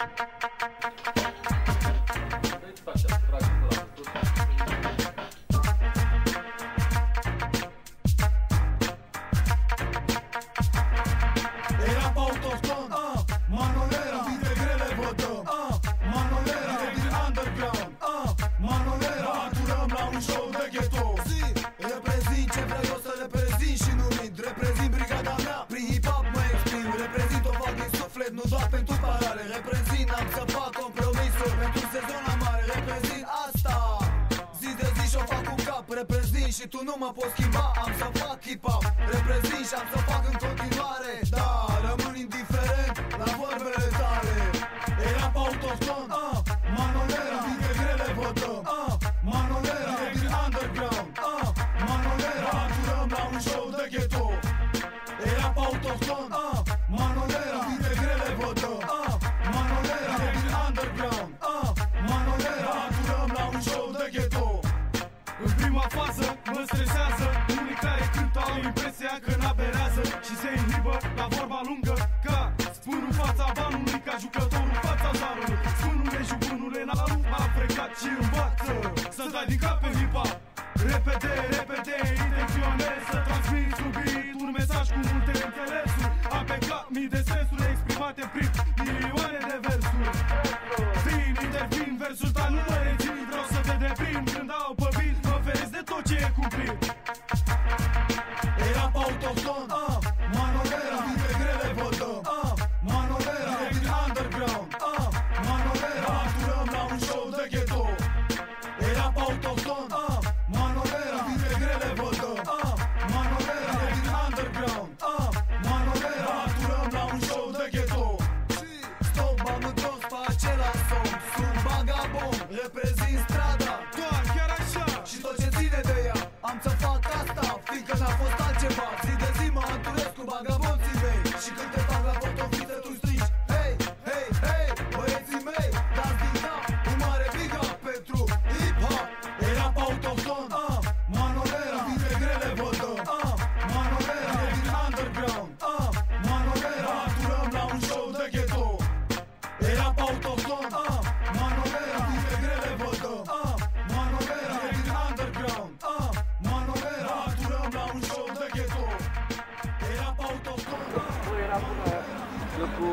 Era bom, și tu nu mă poți schimba. Am să fac hip-hop, reprezint și am să fac în continuare Da. Și se inhibă la vorba lungă Ca spun în fața banului Ca jucător în fața zarului. Spune jubunule la a frecat și învață. Să-ți dai din cap pe hip Repede, repede, să fac asta. Fiindcă n-a fost altceva. Zi de zi mă întâlnesc cu vagabonții mei. Și când te fac la pot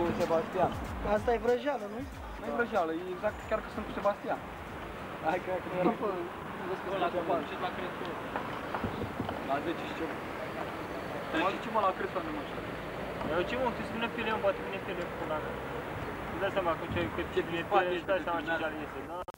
cu Sebastian. Asta e vrăjeală, nu? Nu e vrăjeală, e exact chiar că sunt cu Sebastian. Hai că când eram. La ce la Crescu? La 10 și ceva. Deci- mă duce mă la Crescu am așa. Eu ce mă, tu spune pe Leon, poate vine pe Leon cu mea. Îți dai seama că ce e pe Leon, îți dai seama ce iese, da?